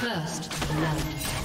First blood.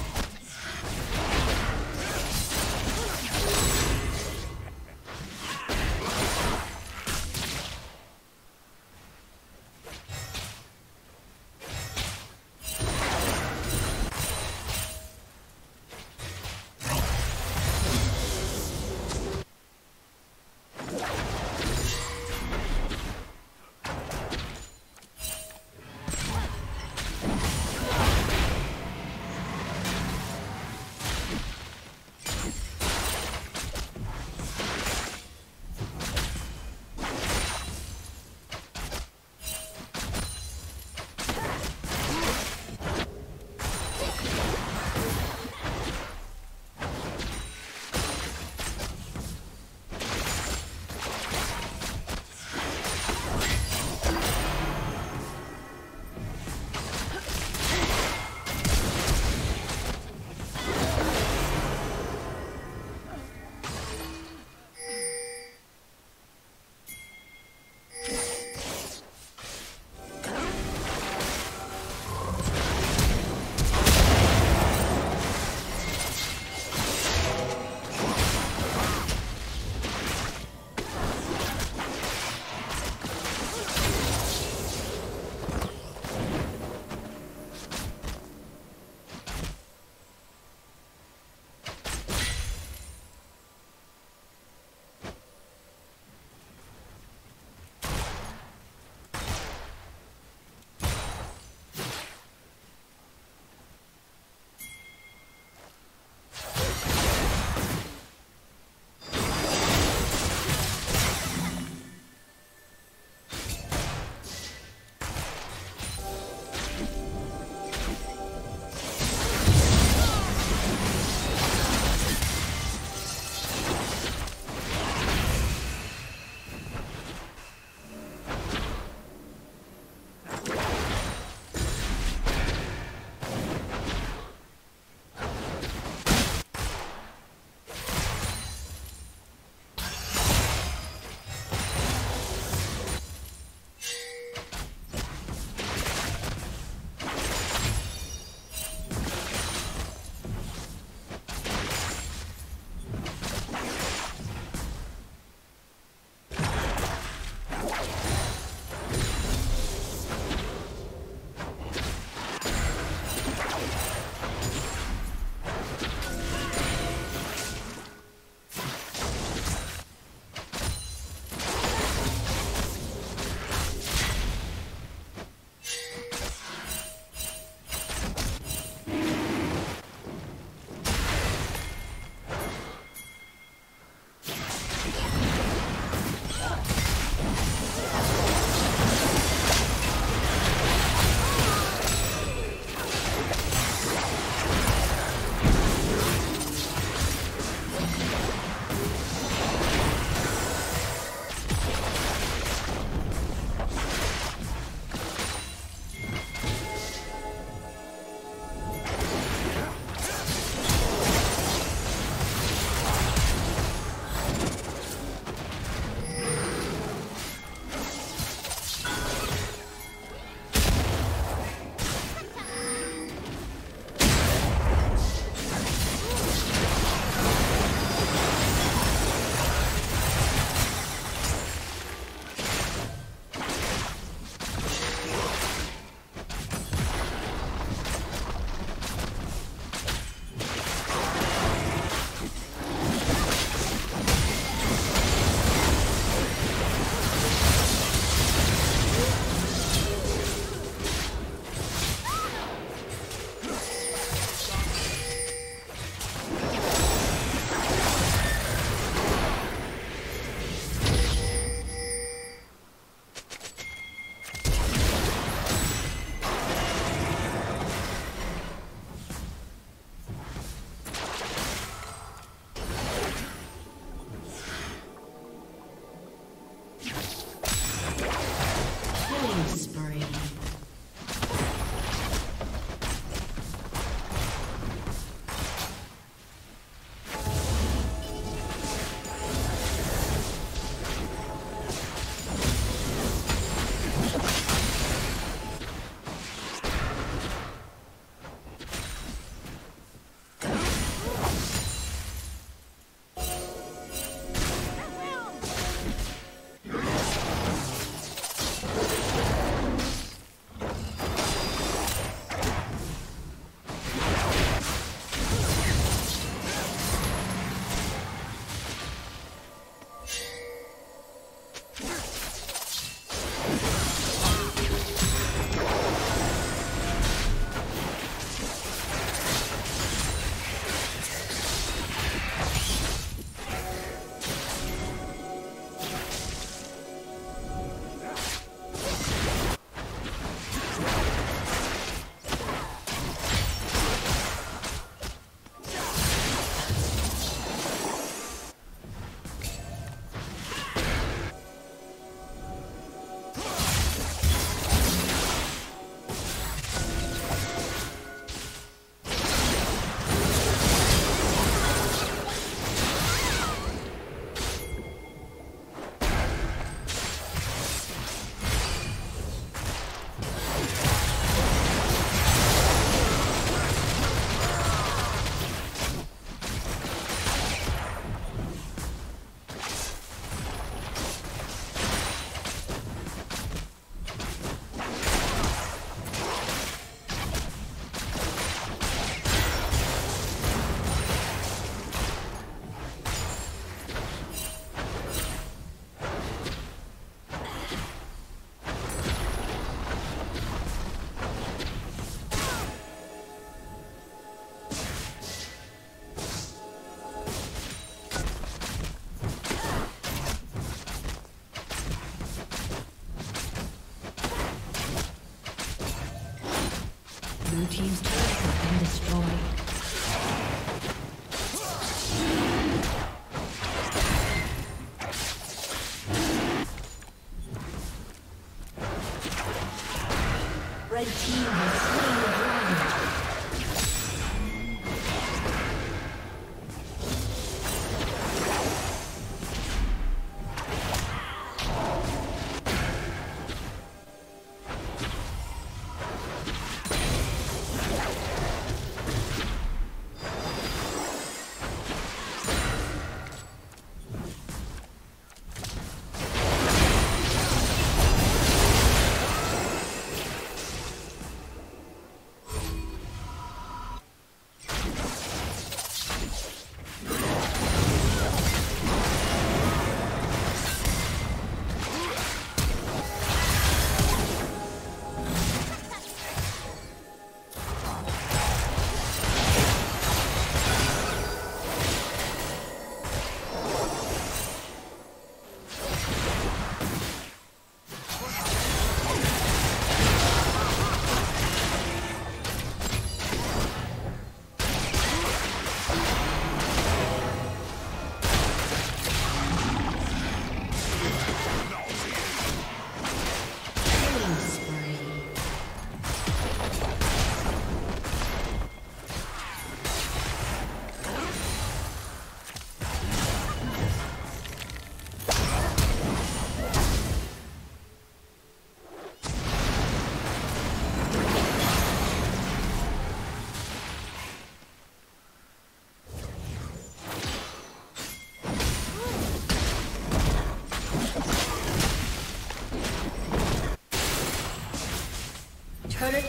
Red team has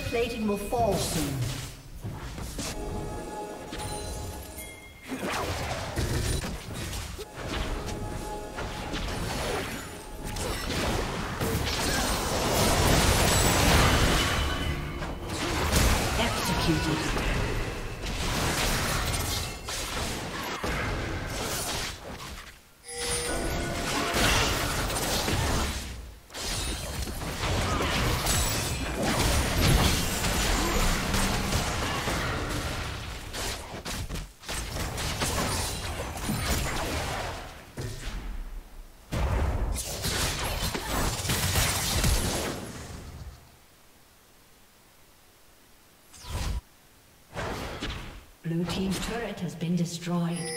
plating will fall soon. Executed. Has been destroyed.